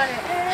あれ。えー